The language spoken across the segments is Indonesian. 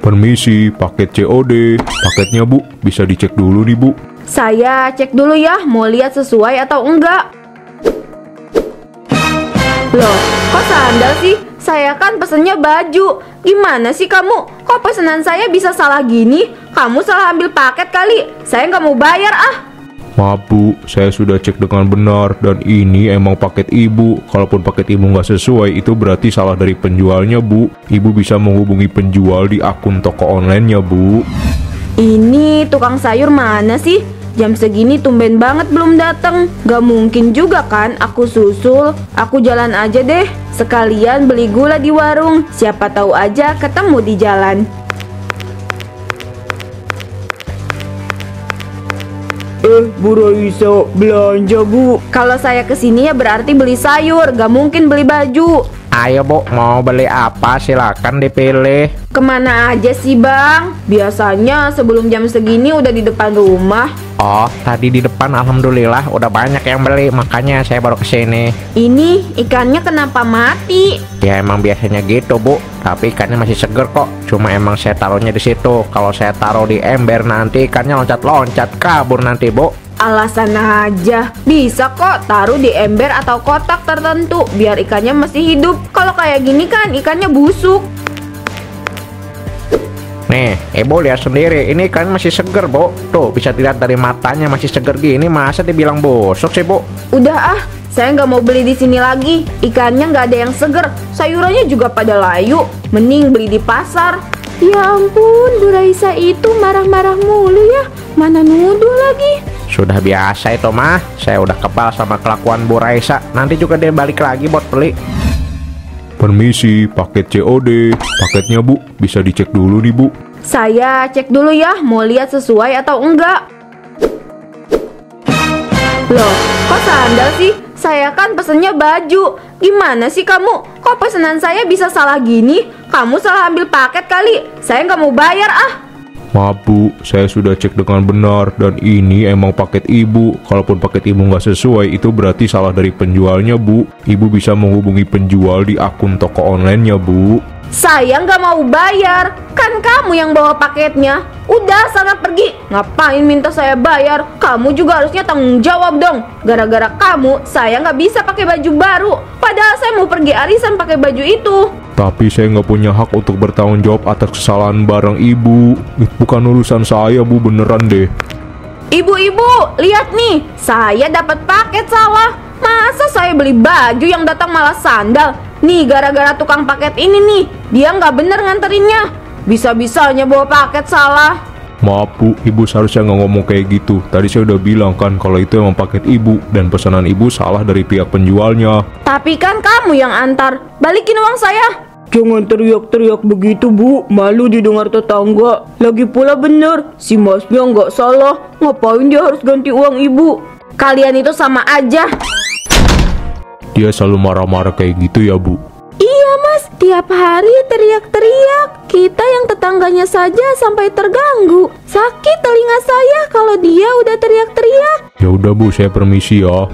Permisi, paket COD. Paketnya bu, bisa dicek dulu nih bu. Saya cek dulu ya, mau lihat sesuai atau enggak. Loh, kok sandal sih? Saya kan pesennya baju. Gimana sih kamu? Kok pesanan saya bisa salah gini? Kamu salah ambil paket kali. Saya nggak mau bayar ah. Maaf bu, saya sudah cek dengan benar dan ini emang paket ibu. Kalaupun paket ibu nggak sesuai, itu berarti salah dari penjualnya bu. Ibu bisa menghubungi penjual di akun toko online-nya bu. Ini tukang sayur mana sih? Jam segini tumben banget belum datang. Gak mungkin juga kan aku susul. Aku jalan aja deh. Sekalian beli gula di warung. Siapa tahu aja ketemu di jalan. Eh, Bu Raisa, belanja Bu. Kalau saya ke sini ya berarti beli sayur, gak mungkin beli baju. Ayo bu, mau beli apa silakan dipilih. Ke mana aja sih bang? Biasanya sebelum jam segini udah di depan rumah. Oh, tadi di depan alhamdulillah udah banyak yang beli, makanya saya baru ke sini. Ini ikannya kenapa mati? Ya emang biasanya gitu bu, tapi ikannya masih seger kok. Cuma emang saya taruhnya di situ. Kalau saya taruh di ember nanti ikannya loncat-loncat kabur nanti bu. Alasan aja, bisa kok taruh di ember atau kotak tertentu biar ikannya masih hidup. Kalau kayak gini kan ikannya busuk. Nih, ibu lihat sendiri, ini ikan masih seger bu. Tuh bisa dilihat dari matanya masih seger gini, masa dibilang busuk sih bu? Udah ah, saya nggak mau beli di sini lagi. Ikannya nggak ada yang seger, sayurannya juga pada layu. Mending beli di pasar. Ya ampun, Bu Raisa itu marah-marah mulu ya. Mana nuduh lagi? Sudah biasa itu mah, saya udah kebal sama kelakuan Bu Raisa. Nanti juga dia balik lagi buat beli. Permisi, paket COD. Paketnya bu, bisa dicek dulu nih bu. Saya cek dulu ya, mau lihat sesuai atau enggak. Loh, kok sandal sih? Saya kan pesennya baju. Gimana sih kamu? Kok pesanan saya bisa salah gini? Kamu salah ambil paket kali. Saya nggak mau bayar ah. Maaf bu, saya sudah cek dengan benar dan ini emang paket ibu. Kalaupun paket ibu nggak sesuai, itu berarti salah dari penjualnya bu. Ibu bisa menghubungi penjual di akun toko online-nya bu. Saya nggak mau bayar. Kan kamu yang bawa paketnya. Udah sana pergi. Ngapain minta saya bayar? Kamu juga harusnya tanggung jawab dong. Gara-gara kamu, saya nggak bisa pakai baju baru. Padahal saya mau pergi arisan pakai baju itu. Tapi saya nggak punya hak untuk bertanggung jawab atas kesalahan barang ibu. Bukan urusan saya bu, beneran deh. Ibu-ibu, lihat nih, saya dapat paket salah. Masa saya beli baju yang datang malah sandal? Nih, gara-gara tukang paket ini nih, dia nggak bener nganterinnya. Bisa-bisanya bawa paket salah. Maaf bu, ibu seharusnya nggak ngomong kayak gitu. Tadi saya udah bilang kan kalau itu emang paket ibu dan pesanan ibu salah dari pihak penjualnya. Tapi kan kamu yang antar. Balikin uang saya. Jangan teriak-teriak begitu Bu, malu didengar tetangga. Lagi pula bener, si masnya nggak salah. Ngapain dia harus ganti uang ibu? Kalian itu sama aja. Dia selalu marah-marah kayak gitu ya bu. Iya mas, tiap hari teriak-teriak. Kita yang tetangganya saja sampai terganggu. Sakit telinga saya kalau dia udah teriak-teriak. Ya udah bu, saya permisi ya.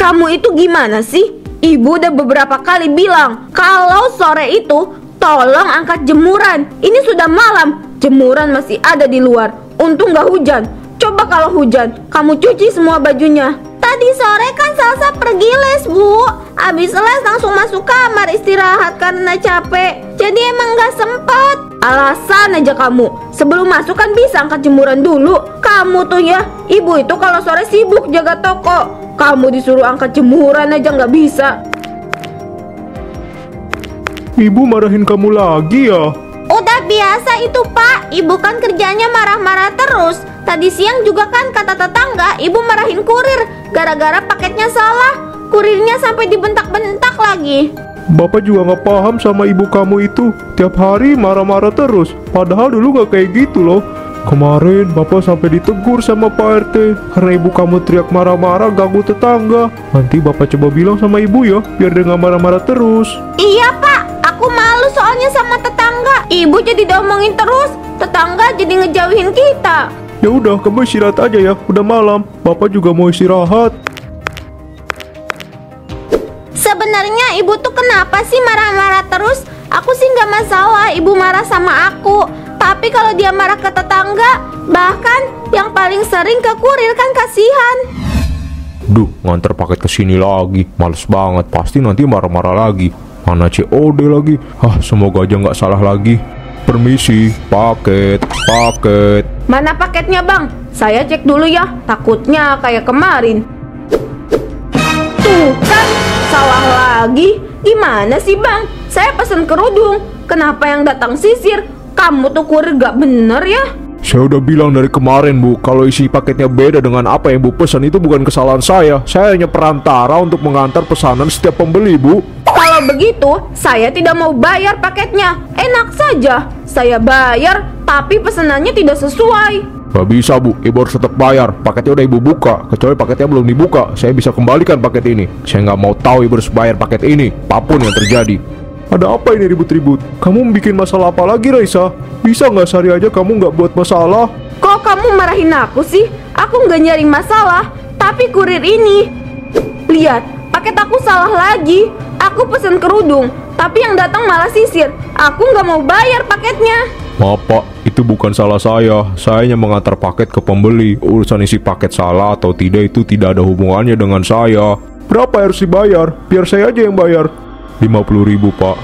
Kamu itu gimana sih? Ibu udah beberapa kali bilang kalau sore itu tolong angkat jemuran. Ini sudah malam, jemuran masih ada di luar. Untung gak hujan. Coba kalau hujan, kamu cuci semua bajunya. Tadi sore kan Salsa pergi les, Bu. Abis les langsung masuk kamar istirahat karena capek. Jadi emang gak sempet. Alasan aja kamu. Sebelum masuk kan bisa angkat jemuran dulu. Kamu tuh ya, ibu itu kalau sore sibuk jaga toko. Kamu disuruh angkat jemuran aja nggak bisa. Ibu marahin kamu lagi ya? Udah biasa itu pak, ibu kan kerjanya marah-marah terus. Tadi siang juga kan kata tetangga, ibu marahin kurir gara-gara paketnya salah. Kurirnya sampai dibentak-bentak lagi. Bapak juga nggak paham sama ibu kamu itu. Tiap hari marah-marah terus. Padahal dulu nggak kayak gitu loh. Kemarin bapak sampai ditegur sama Pak RT karena ibu kamu teriak marah-marah ganggu tetangga. Nanti bapak coba bilang sama ibu ya, biar dia nggak marah-marah terus. Iya pak, aku malu soalnya sama tetangga. Ibu jadi diomongin terus, tetangga jadi ngejauhin kita. Ya udah, kamu istirahat aja ya. Udah malam. Bapak juga mau istirahat. Sebenarnya ibu tuh kenapa sih marah-marah terus? Aku sih nggak masalah ibu marah sama aku. Tapi kalau dia marah ke tetangga, bahkan yang paling sering ke kurir kan kasihan. Duh, nganter paket ke sini lagi. Males banget, pasti nanti marah-marah lagi. Mana COD lagi? Ah, semoga aja nggak salah lagi. Permisi, paket, paket. Mana paketnya bang? Saya cek dulu ya, takutnya kayak kemarin. Tuh kan, salah lagi. Gimana sih bang? Saya pesen kerudung. Kenapa yang datang sisir? Kamu tuh kurir gak bener ya? Saya udah bilang dari kemarin bu, kalau isi paketnya beda dengan apa yang bu pesan itu bukan kesalahan saya. Saya hanya perantara untuk mengantar pesanan setiap pembeli bu. Kalau begitu, saya tidak mau bayar paketnya. Enak saja, saya bayar, tapi pesanannya tidak sesuai. Gak bisa bu, ibu harus tetap bayar. Paketnya udah ibu buka, kecuali paketnya belum dibuka. Saya bisa kembalikan paket ini. Saya nggak mau tahu ibu harus bayar paket ini, apa pun yang terjadi. Ada apa ini ribut-ribut? Kamu bikin masalah apa lagi Raisa? Bisa nggak sehari aja kamu nggak buat masalah? Kok kamu marahin aku sih? Aku nggak nyari masalah, tapi kurir ini. Lihat, paket aku salah lagi. Aku pesen kerudung, tapi yang datang malah sisir. Aku nggak mau bayar paketnya. Maaf pak, itu bukan salah saya. Saya hanya mengantar paket ke pembeli. Urusan isi paket salah atau tidak itu tidak ada hubungannya dengan saya. Berapa harus dibayar? Biar saya aja yang bayar. 50 ribu pak.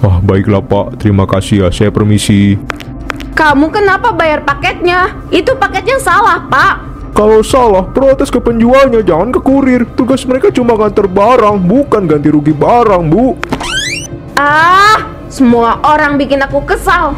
Wah baiklah pak, terima kasih ya. Saya permisi. Kamu kenapa bayar paketnya? Itu paketnya salah, Pak. Kalau salah, protes ke penjualnya, jangan ke kurir. Tugas mereka cuma nganter barang, bukan ganti rugi barang, Bu. Ah, semua orang bikin aku kesal.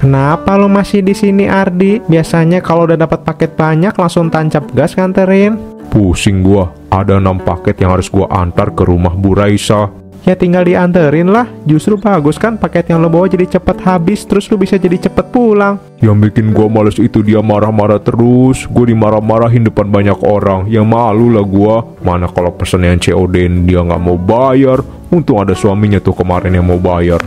Kenapa lo masih di sini Ardi? Biasanya kalau udah dapat paket banyak langsung tancap gas nganterin. Pusing gua, ada 6 paket yang harus gua antar ke rumah Bu Raisa. Ya tinggal dianterin lah. Justru bagus kan paket yang lo bawa jadi cepet habis terus lo bisa jadi cepet pulang. Yang bikin gua males itu dia marah-marah terus. Gue dimarah-marahin depan banyak orang. Yang malu lah gua. Mana kalau pesen yang COD dia nggak mau bayar. Untung ada suaminya tuh kemarin yang mau bayar.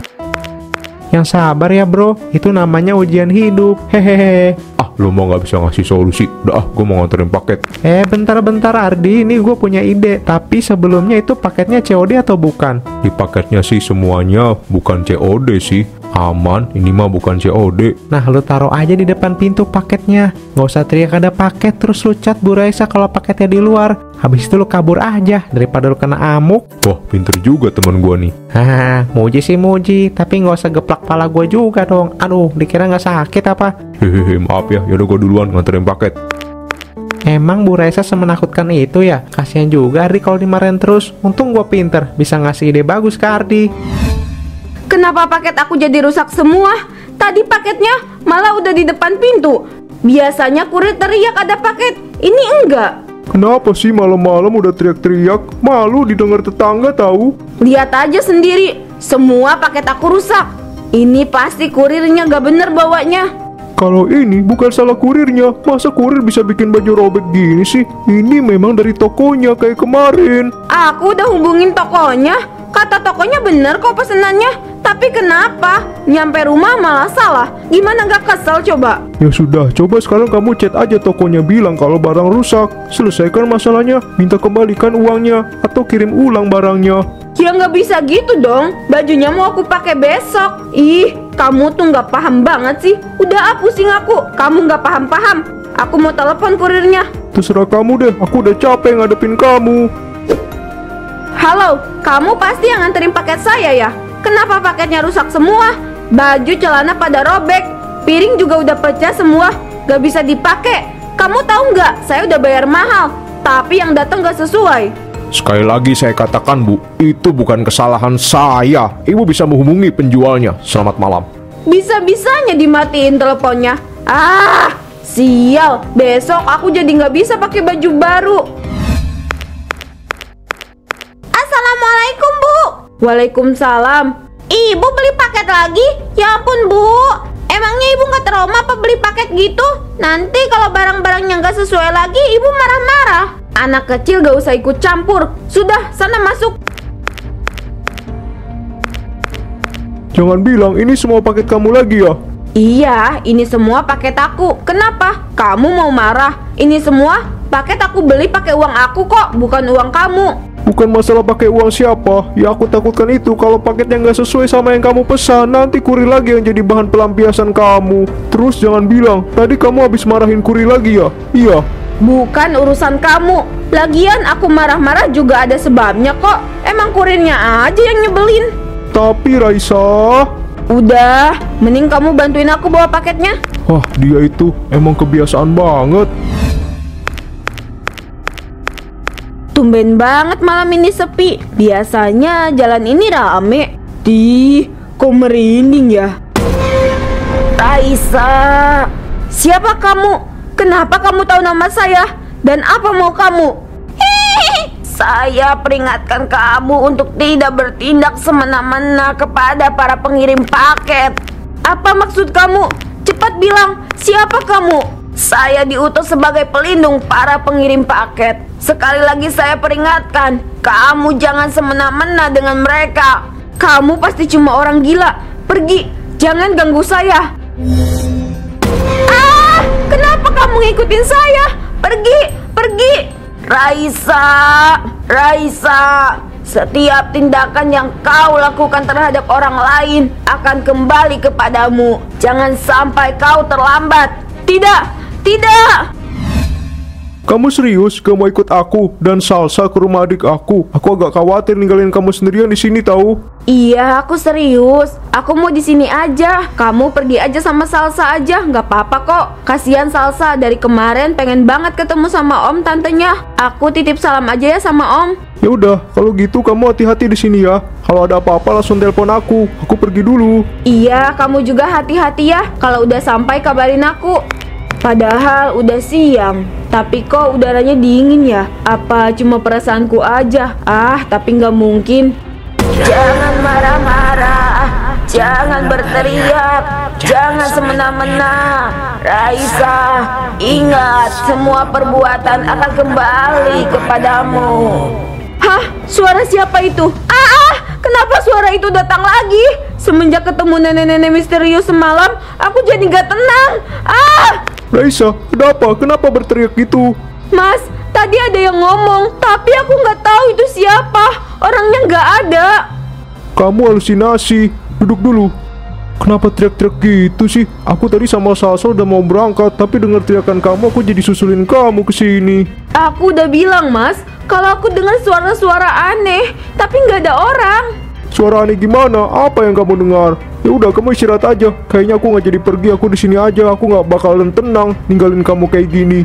Yang sabar ya bro, itu namanya ujian hidup. Hehehe. Lu mau nggak bisa ngasih solusi? Udah ah, gue mau nganterin paket. Eh bentar-bentar Ardi, ini gue punya ide. Tapi sebelumnya itu paketnya COD atau bukan? Di paketnya sih semuanya bukan COD sih. Aman, ini mah bukan COD. Nah lu taruh aja di depan pintu paketnya. Nggak usah teriak ada paket terus lu cat Bu Raisa kalau paketnya di luar. Habis itu lu kabur aja daripada lu kena amuk. Wah, pinter juga temen gua nih. Haha, muji sih muji, tapi nggak usah geplak pala gue juga dong. Aduh, dikira nggak sakit apa? Hehehe, maaf ya. Yaudah gua duluan nganterin paket. Emang Bu Raisa semenakutkan itu ya? Kasihan juga Ardi kalau dimarahin terus. Untung gue pinter, bisa ngasih ide bagus ke Ardi. Kenapa paket aku jadi rusak semua? Tadi paketnya malah udah di depan pintu. Biasanya kurir teriak ada paket. Ini enggak. Kenapa sih malam-malam udah teriak-teriak? Malu didengar tetangga tahu? Lihat aja sendiri. Semua paket aku rusak. Ini pasti kurirnya gak bener bawanya. Kalau ini bukan salah kurirnya, masa kurir bisa bikin baju robek gini sih? Ini memang dari tokonya kayak kemarin. Aku udah hubungin tokonya. Kata tokonya bener kok pesenannya. Tapi kenapa? Nyampe rumah malah salah. Gimana gak kesel coba? Ya sudah, coba sekarang kamu chat aja tokonya bilang kalau barang rusak. Selesaikan masalahnya, minta kembalikan uangnya atau kirim ulang barangnya. Ya nggak bisa gitu dong. Bajunya mau aku pakai besok. Ih, kamu tuh nggak paham banget sih. Udah ah pusing aku. Kamu nggak paham-paham. Aku mau telepon kurirnya. Terserah kamu deh, aku udah capek ngadepin kamu. Halo, kamu pasti yang nganterin paket saya ya? Kenapa paketnya rusak semua? Baju celana pada robek, piring juga udah pecah semua, gak bisa dipakai. Kamu tahu nggak? Saya udah bayar mahal, tapi yang datang gak sesuai. Sekali lagi saya katakan bu, itu bukan kesalahan saya. Ibu bisa menghubungi penjualnya. Selamat malam. Bisa-bisanya dimatiin teleponnya. Ah, sial. Besok aku jadi nggak bisa pakai baju baru. Assalamualaikum, Bu. Waalaikumsalam. Ibu beli paket lagi? Ya ampun, Bu. Emangnya ibu nggak trauma apa beli paket gitu? Nanti kalau barang-barangnya nggak sesuai lagi, ibu marah-marah. Anak kecil gak usah ikut campur. Sudah, sana masuk. Jangan bilang ini semua paket kamu lagi ya. Iya, ini semua paket aku. Kenapa? Kamu mau marah? Ini semua paket aku beli pakai uang aku kok, bukan uang kamu. Bukan masalah pakai uang siapa Ya aku takutkan itu Kalau paketnya nggak sesuai sama yang kamu pesan Nanti kurir lagi yang jadi bahan pelampiasan kamu Terus jangan bilang Tadi kamu habis marahin kurir lagi ya Iya Bukan urusan kamu. Lagian aku marah-marah juga ada sebabnya kok. Emang kurirnya aja yang nyebelin. Tapi Raisa Udah, mending kamu bantuin aku bawa paketnya. Wah dia itu emang kebiasaan banget Tumben banget malam ini sepi. Biasanya jalan ini rame. Di, kok merinding ya? Raisa, siapa kamu? Kenapa kamu tahu nama saya? Dan apa mau kamu? Saya peringatkan kamu untuk tidak bertindak semena-mena kepada para pengirim paket. Apa maksud kamu? Cepat bilang, siapa kamu? Saya diutus sebagai pelindung para pengirim paket. Sekali lagi saya peringatkan, kamu jangan semena-mena dengan mereka. Kamu pasti cuma orang gila. Pergi, jangan ganggu saya. Kenapa kamu ngikutin saya? Pergi, pergi. Raisa, Raisa. Setiap tindakan yang kau lakukan terhadap orang lain akan kembali kepadamu. Jangan sampai kau terlambat. Tidak, tidak. Kamu serius gak mau ikut aku dan Salsa ke rumah adik aku? Aku agak khawatir ninggalin kamu sendirian di sini tahu. Iya, aku serius. Aku mau di sini aja. Kamu pergi aja sama Salsa aja, nggak apa-apa kok. Kasihan Salsa dari kemarin pengen banget ketemu sama Om tantenya. Aku titip salam aja ya sama Om. Ya udah, kalau gitu kamu hati-hati di sini ya. Kalau ada apa-apa langsung telepon aku. Aku pergi dulu. Iya, kamu juga hati-hati ya. Kalau udah sampai kabarin aku. Padahal udah siang, tapi kok udaranya dingin ya? Apa cuma perasaanku aja? Ah, tapi nggak mungkin. Jangan marah-marah, jangan berteriak, jangan semena-mena. Raisa, ingat semua perbuatan akan kembali kepadamu. Hah? Suara siapa itu? Ah, ah, kenapa suara itu datang lagi? Semenjak ketemu nenek-nenek misterius semalam, aku jadi gak tenang. Ah! Raisa, ada apa? Kenapa berteriak gitu? Mas, tadi ada yang ngomong, tapi aku nggak tahu itu siapa. Orangnya nggak ada. Kamu halusinasi. Duduk dulu. Kenapa teriak-teriak gitu sih? Aku tadi sama Salsa udah mau berangkat, tapi dengar teriakan kamu aku jadi susulin kamu ke sini. Aku udah bilang, Mas, kalau aku dengar suara-suara aneh, tapi nggak ada orang. Suara aneh gimana? Apa yang kamu dengar? Ya udah kamu istirahat aja. Kayaknya aku nggak jadi pergi. Aku di sini aja. Aku nggak bakalan tenang ninggalin kamu kayak gini.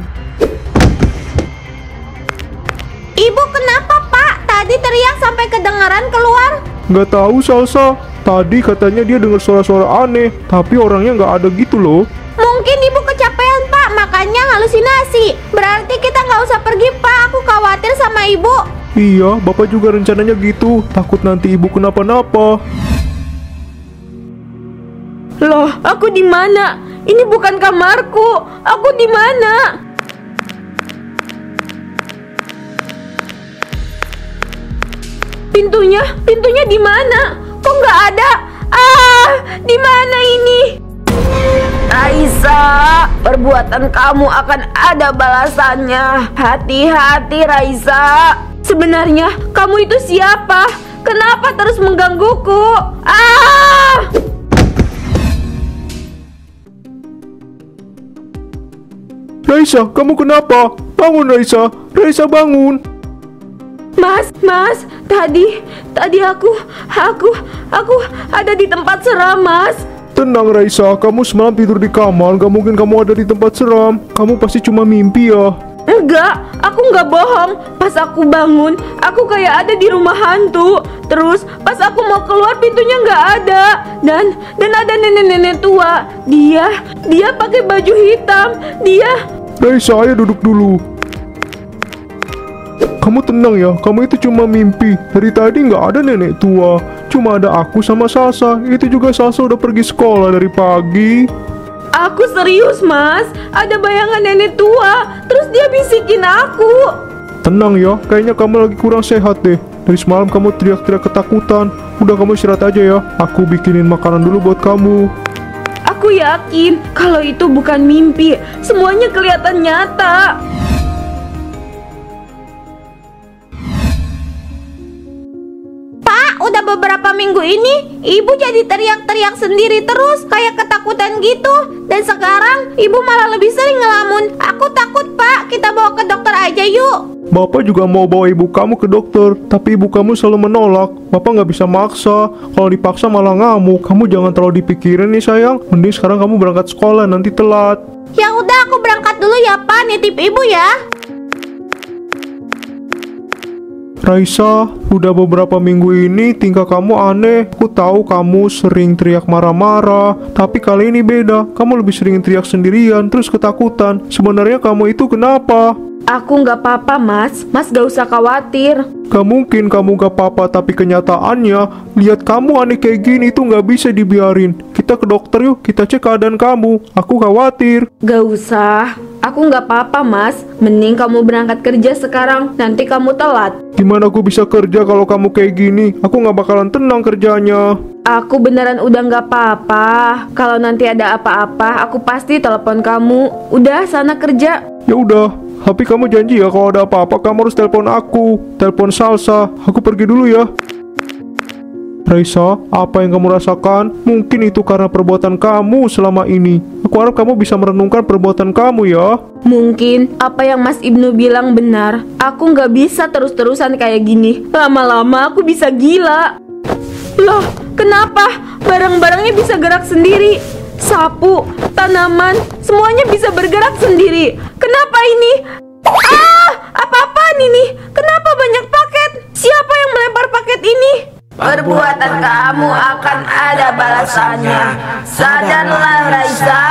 Ibu kenapa, Pak? Tadi teriak sampai kedengaran keluar. Nggak tahu Salsa. Tadi katanya dia dengar suara-suara aneh, tapi orangnya nggak ada gitu loh. Mungkin ibu kecapean, Pak, makanya halusinasi. Berarti kita nggak usah pergi, Pak. Aku khawatir sama ibu. Iya, bapak juga rencananya gitu. Takut nanti ibu kenapa-napa. Loh, aku di mana? Ini bukan kamarku. Aku di mana? Pintunya, pintunya di mana? Kok nggak ada? Di mana ini? Raisa, perbuatan kamu akan ada balasannya. Hati-hati, Raisa. Sebenarnya kamu itu siapa? Kenapa terus menggangguku? Ah! Raisa, kamu kenapa? Bangun Raisa. Raisa bangun. Mas, Mas, tadi, tadi aku, aku, aku ada di tempat seram, Mas. Tenang Raisa, kamu semalam tidur di kamar. Gak mungkin kamu ada di tempat seram. Kamu pasti cuma mimpi ya. Enggak, aku nggak bohong. Pas aku bangun, aku kayak ada di rumah hantu. Terus pas aku mau keluar pintunya nggak ada. Dan dan ada nenek-nenek tua. Dia, dia pakai baju hitam. Dia, Raisa, ayo duduk dulu. Kamu tenang ya, kamu itu cuma mimpi. Dari tadi nggak ada nenek tua. Cuma ada aku sama Sasa. Itu juga Sasa udah pergi sekolah dari pagi. aku serius, Mas. Ada bayangan nenek tua. Terus dia bisikin aku. Tenang ya, kayaknya kamu lagi kurang sehat deh. Dari semalam kamu teriak-teriak ketakutan. Udah kamu istirahat aja ya. Aku bikinin makanan dulu buat kamu. Aku yakin kalau itu bukan mimpi. Semuanya kelihatan nyata. Minggu ini ibu jadi teriak-teriak sendiri terus kayak ketakutan gitu. Dan sekarang ibu malah lebih sering ngelamun. Aku takut pak, kita bawa ke dokter aja yuk. Bapak juga mau bawa ibu kamu ke dokter, tapi ibu kamu selalu menolak. Bapak nggak bisa maksa. Kalau dipaksa malah ngamuk. Kamu jangan terlalu dipikirin nih sayang. Mending sekarang kamu berangkat sekolah, nanti telat. Ya udah aku berangkat dulu ya pak, nitip ibu ya. Raisa, udah beberapa minggu ini tingkah kamu aneh. Aku tahu kamu sering teriak marah-marah, tapi kali ini beda. Kamu lebih sering teriak sendirian, terus ketakutan. Sebenarnya kamu itu kenapa? Aku nggak apa-apa mas, mas gak usah khawatir. Gak mungkin kamu gak apa-apa, tapi kenyataannya lihat kamu aneh kayak gini itu nggak bisa dibiarin. Kita ke dokter yuk, kita cek keadaan kamu. Aku khawatir. Gak usah, aku nggak apa-apa mas. Mending kamu berangkat kerja sekarang, nanti kamu telat. Gimana aku bisa kerja kalau kamu kayak gini? Aku nggak bakalan tenang kerjanya. Aku beneran udah nggak apa-apa. Kalau nanti ada apa-apa, aku pasti telepon kamu. Udah sana kerja. Ya udah, tapi kamu janji ya kalau ada apa-apa kamu harus telepon aku. Telepon Salsa. Aku pergi dulu ya. Raisa, apa yang kamu rasakan? Mungkin itu karena perbuatan kamu selama ini. Aku harap kamu bisa merenungkan perbuatan kamu ya. Mungkin apa yang Mas Ibnu bilang benar. Aku nggak bisa terus-terusan kayak gini. Lama-lama aku bisa gila. Loh, kenapa? Barang-barangnya bisa gerak sendiri. Sapu, tanaman, semuanya bisa bergerak sendiri. Kenapa ini? Ah, apa-apaan ini? Kenapa banyak paket? Siapa yang melempar paket ini? Perbuatan kamu akan ada balasannya. Sadarlah, Raisa.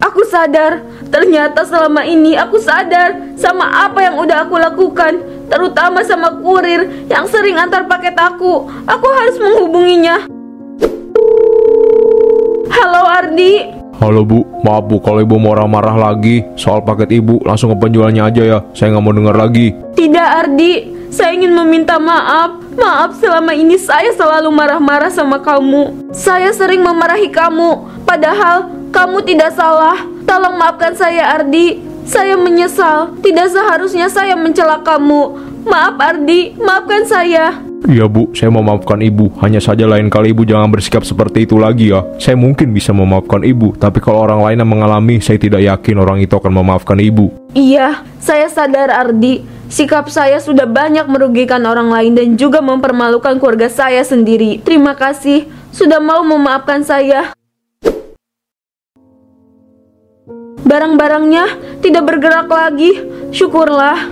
Aku sadar, ternyata selama ini aku sadar sama apa yang udah aku lakukan, terutama sama kurir yang sering antar paket aku. Aku harus menghubunginya. Halo Ardi, Halo bu, maaf bu kalau ibu mau marah-marah lagi soal paket ibu langsung ke penjualnya aja ya. Saya nggak mau dengar lagi. tidak Ardi, saya ingin meminta maaf. Maaf selama ini saya selalu marah-marah sama kamu. Saya sering memarahi kamu, padahal kamu tidak salah. Tolong maafkan saya Ardi. Saya menyesal. Tidak seharusnya saya mencela kamu. Maaf Ardi, maafkan saya. Iya bu, saya memaafkan ibu. Hanya saja lain kali ibu jangan bersikap seperti itu lagi ya. Saya mungkin bisa memaafkan ibu, tapi kalau orang lain yang mengalami, saya tidak yakin orang itu akan memaafkan ibu. Iya, saya sadar Ardi. Sikap saya sudah banyak merugikan orang lain dan juga mempermalukan keluarga saya sendiri. Terima kasih sudah mau memaafkan saya. Barang-barangnya tidak bergerak lagi. Syukurlah.